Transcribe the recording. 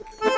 Bye.